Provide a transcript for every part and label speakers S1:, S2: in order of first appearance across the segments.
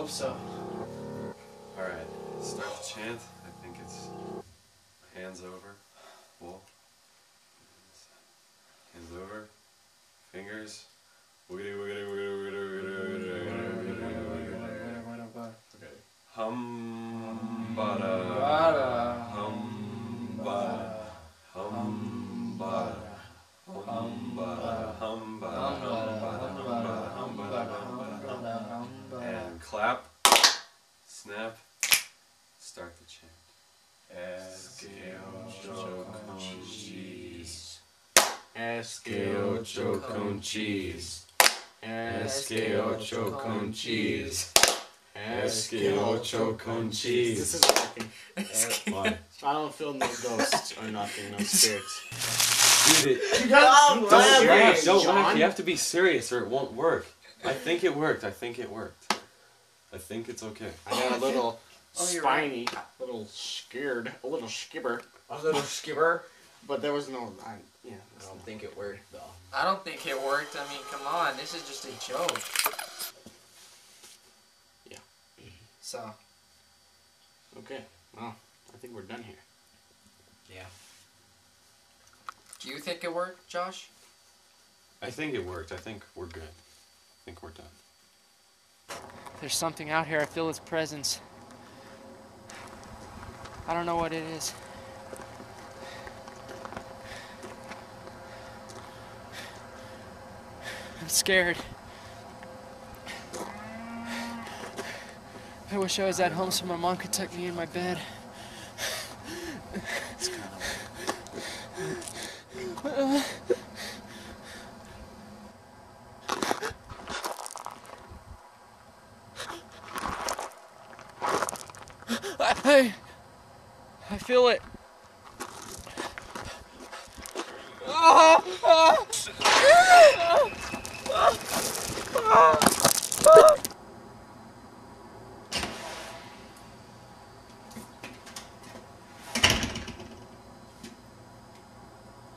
S1: hope so.
S2: Alright, start the chant. I think it's hands over, full. Hands over, fingers. Wiggity, wiggity, wiggity, wiggity, wiggity, wiggity, wiggity, wiggity. Okay. Hum, bada, hum, Esqueo con cheese. Esqueo con cheese. Esqueo con cheese. Esqueo con
S3: This
S2: cheese.
S3: is working.
S2: Why?
S3: I don't feel no ghosts or nothing, no spirits.
S2: Dude, it,
S1: You got
S3: Oh,
S2: don't laugh, don't laugh. You have to be serious or it won't work. I think it worked. I think it worked. I think it's okay.
S3: I got a little
S1: Oh, you're
S3: spiny, a little scared, a little skipper,
S4: A little skipper.
S3: but there was no. I, yeah,
S4: I don't think it worked though.
S1: I don't think it worked. I mean, come on, this is just a joke.
S3: Yeah.
S1: So,
S3: Okay, well, I think we're done here.
S4: Yeah.
S1: do you think it worked, Josh?
S2: I think it worked. I think we're good. I think we're done.
S5: There's something out here. I feel its presence. I don't know what it is. I'm scared. I wish I was at home so my mom could tuck me in my bed. I, I, I feel it.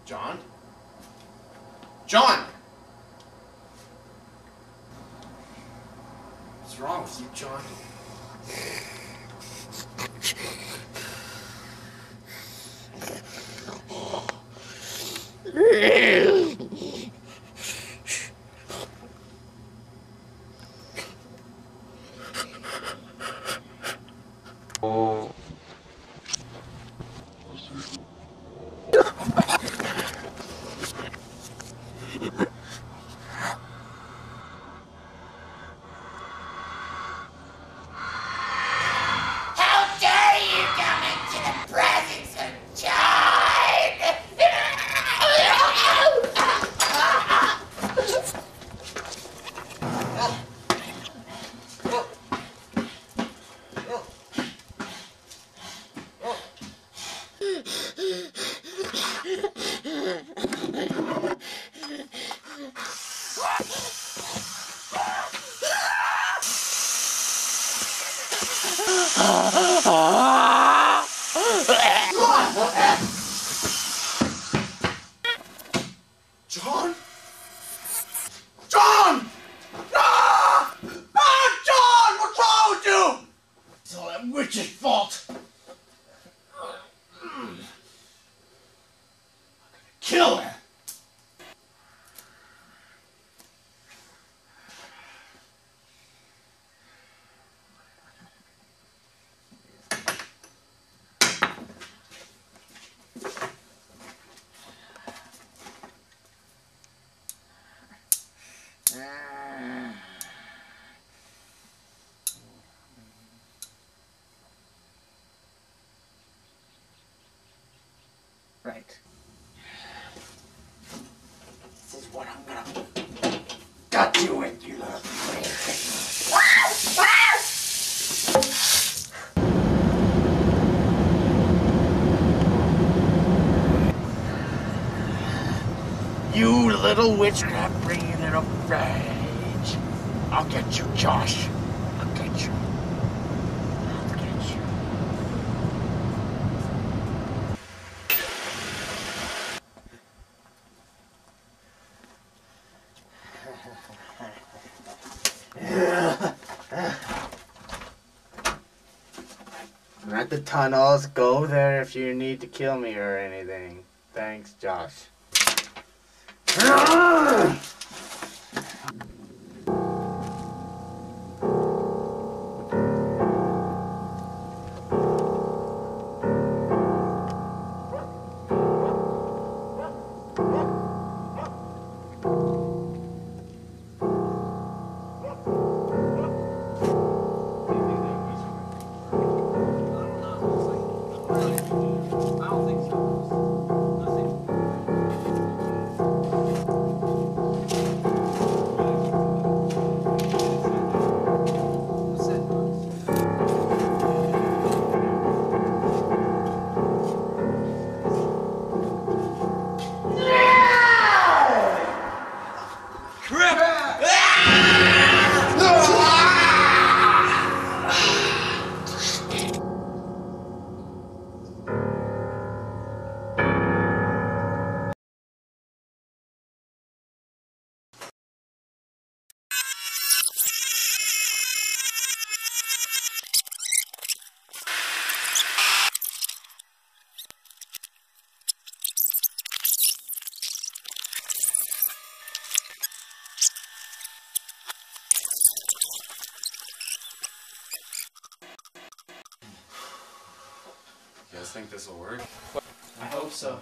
S3: John? John! What's wrong with you, John?
S6: Miguel. John?
S3: John! Ah! Ah, John! What's wrong with you? It's all that witch's fault. I'm gonna kill her.
S1: Right.
S3: This is what I'm gonna gut you with, you little You little witchcraft bringing it up rage. I'll get you, Josh. Let the tunnels. Go there if you need to kill me or anything. Thanks, Josh.
S2: You guys think this will work?
S1: I hope so.